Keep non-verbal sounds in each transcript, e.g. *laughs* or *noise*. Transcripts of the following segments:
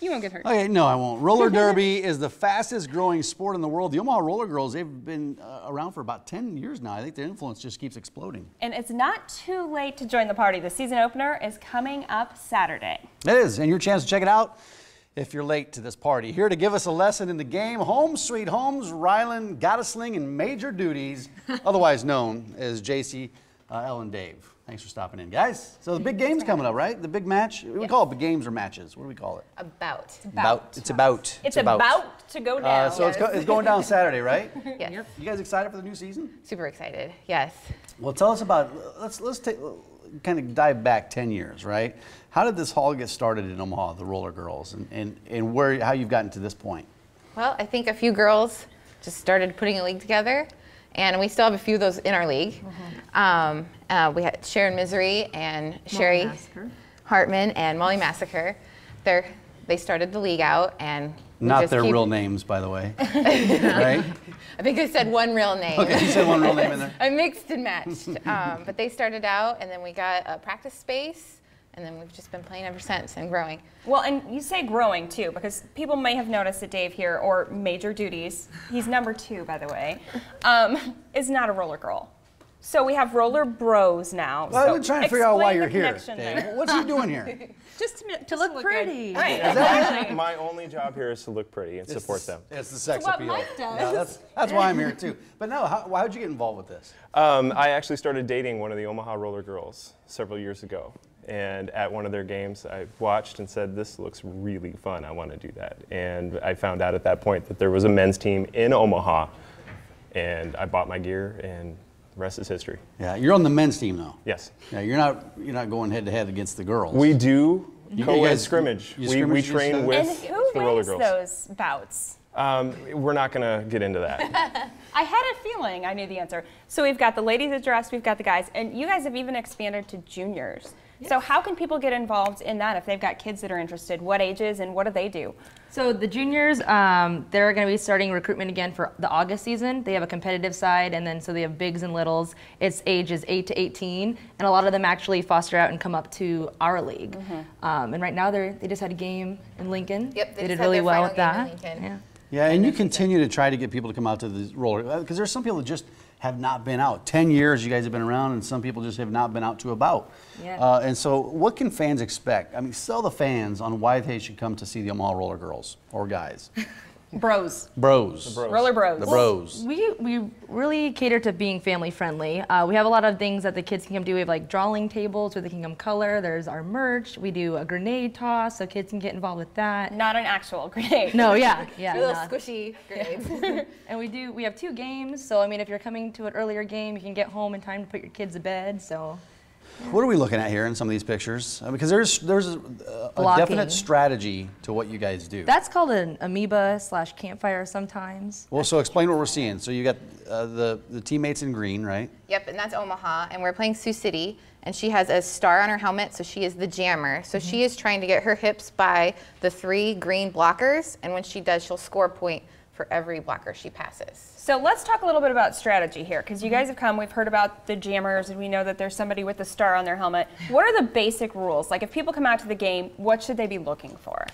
You won't get hurt. Okay, no, I won't. Roller *laughs* derby is the fastest growing sport in the world. The Omaha Roller Girls, they've been uh, around for about 10 years now. I think their influence just keeps exploding. And it's not too late to join the party. The season opener is coming up Saturday. It is, and your chance to check it out if you're late to this party. Here to give us a lesson in the game, Home Sweet Homes, Ryland, Gottisling, and Major Duties, *laughs* otherwise known as JC, uh, Ellen, Dave. Thanks for stopping in, guys. So the big game's coming up, right? The big match. We call it the games or matches. What do we call it? About. About. It's about. It's, about. to go down. Uh, so it's, go, it's going down Saturday, right? *laughs* Yes. You guys excited for the new season? Super excited. Yes. Well, tell us about. Let's let's take kind of dive back ten years, right? How did this all get started in Omaha, the Roller Girls, and and, and where how you've gotten to this point? Well, I think a few girls just started putting a league together, and we still have a few of those in our league. Um, uh, we had Sharon Misery and Sherry Massacre. Hartman and Molly Massacre. They're, they started the league out, and Not their keep- real names, by the way. *laughs* right? I think I said one real name. Okay, you said one real name in there. *laughs* I mixed and matched. um, but they started out, and then we got a practice space, and then we've just been playing ever since and growing. Well, and you say growing too, because people may have noticed that Dave here, or Major Duties, he's number two, by the way, um, is not a roller girl. So we have roller bros now. Well, so I'm trying to figure out why you're here, connection Dave. there. What's he doing here? *laughs* Just to, To look pretty. Good. Right. My only job here is to look pretty and support them. It's the sex what appeal. Mike does. Yeah, that's, that's why I'm here too. But no, how, why would you get involved with this? Um, I actually started dating one of the Omaha Roller Girls several years ago. And at one of their games, I watched and said, This looks really fun. I want to do that. And I found out at that point that there was a men's team in Omaha. And I bought my gear, and the rest is history. Yeah, you're on the men's team though. Yes. Yeah, you're not you're not going head to head against the girls. We do You- you co ed guys- scrimmage. you we we scrimmage against train them? with And who the Roller wins Girls. those bouts? Um, we're not going to get into that. *laughs* I had a feeling I knew the answer. So we've got the ladies address, we've got the guys, and you guys have even expanded to juniors. So how can people get involved in that if they've got kids that are interested? What ages and what do they do? So the juniors, um, they're going to be starting recruitment again for the August season. They have a competitive side, and then so they have bigs and littles. It's ages 8 to 18, and a lot of them actually foster out and come up to our league. Um, and right now they they just had a game in Lincoln. Yep, they they did really well final with that. Lincoln. Yeah. Yeah, and you continue to try to get people to come out to the roller because there's some people that just have not been out. Ten years you guys have been around, and some people just have not been out to about. Yeah. Uh, and so, what can fans expect? I mean, sell the fans on why they should come to see the Omaha Roller Girls or guys, *laughs* Bros. bros, bros. Roller bros. the bros. We, we really cater to being family friendly. Uh, we have a lot of things that the kids can come do. We have like drawing tables where they can come color. There's our merch. We do a grenade toss so kids can get involved with that. Not an actual *laughs* grenade. No, yeah, yeah. Little no. squishy grenades. *laughs* And we do. We have two games. So I mean, if you're coming to an earlier game, you can get home in time to put your kids to bed. So What are we looking at here in some of these pictures? Uh, because there's there's a, a Blocking. definite strategy to what you guys do. that's called an amoeba slash campfire sometimes. well, so explain what we're seeing. So you got uh, the the teammates in green, right? Yep, and that's Omaha, and we're playing Sioux City, and she has a star on her helmet, so she is the jammer. So she is trying to get her hips by the three green blockers, and when she does, she'll score a point for every blocker she passes. So let's talk a little bit about strategy here, because you guys have come. We've heard about the jammers, and we know that there's somebody with a star on their helmet. What are the basic rules? Like, if people come out to the game, what should they be looking for?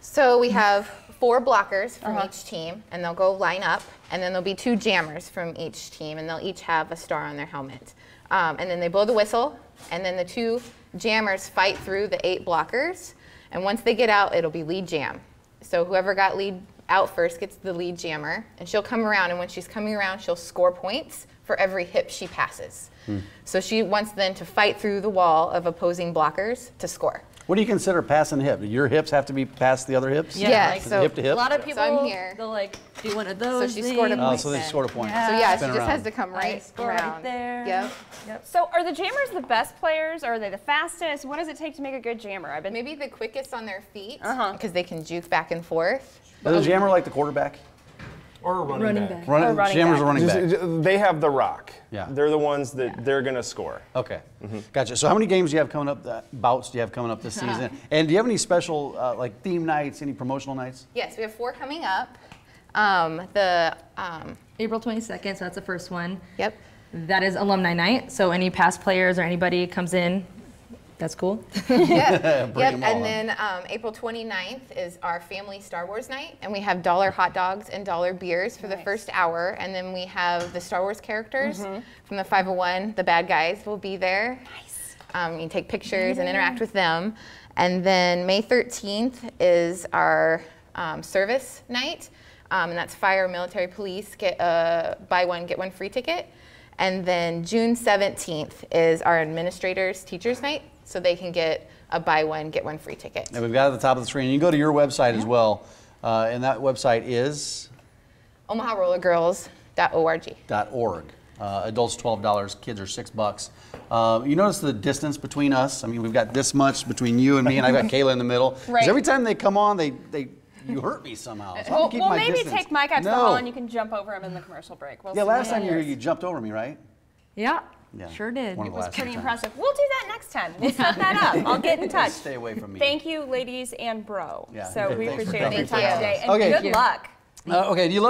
So we have four blockers from each team, and they'll go line up, and then there'll be two jammers from each team, and they'll each have a star on their helmet. Um, and then they blow the whistle, and then the two jammers fight through the eight blockers, and once they get out, it'll be lead jam. So whoever got lead out first gets the lead jammer, and she'll come around, and when she's coming around, she'll score points for every hip she passes. So she wants then to fight through the wall of opposing blockers to score. What do you consider passing the hip? Your hips have to be past the other hips? Yeah, like so hip to hip? A lot of So people, I'm here. they'll like do one of those. she scored a things. Oh, so they scored a point. So yeah, she Spin just around. has to come right score right around. there. Yep. yep. So, are the jammers the best players? Or are they the fastest? What does it take to make a good jammer? I've been Maybe the quickest on their feet Uh-huh. because they can juke back and forth. Is the jammer like the quarterback? Or a running, Running back. back. Running, running jammers back. are running back. Just- They have the rock. Yeah. They're the ones that they're going to score. Okay, gotcha. So how many games do you have coming up? Uh, bouts do you have coming up this *laughs* season? And do you have any special uh, like theme nights? Any promotional nights? Yes, we have four coming up. Um, the um, April 22nd, so that's the first one. yep. That is alumni night. So any past players or anybody comes in, That's cool. *laughs* *laughs* Bring Yep, and on. then um, April 29th is our family Star Wars night, and we have dollar hot dogs and dollar beers for the first hour, and then we have the Star Wars characters from the 501. The bad guys will be there. Nice. Um, you can take pictures and interact with them, and then May 13th is our um, service night, um, and that's fire, military, police get a buy one get one free ticket. And then June 17th is our administrators teachers night, so they can get a buy one get one free ticket. And we've got it at the top of the screen. You can go to your website as well, uh, and that website is OmahaRollerGirls.org. .org. Uh, adults twelve dollars, kids are six bucks. Uh, you notice the distance between us. I mean, we've got this much between you and me, and I've got *laughs* Kayla in the middle. Right. every time they come on, they they you hurt me somehow. So I have to Well, keep well my maybe distance. take Mike out to the No. hall and you can jump over him in the commercial break. We'll Yeah, last time you were here, you jumped over me, right? Yeah. Yeah, Sure did. one It was pretty few times. impressive. We'll do that next time. We'll set that up. *laughs* I'll get in touch. Stay away from me. Thank you, ladies and bro. Yeah, So we appreciate coming. your Thank time you. today. And Okay. good luck. Uh, okay, do you love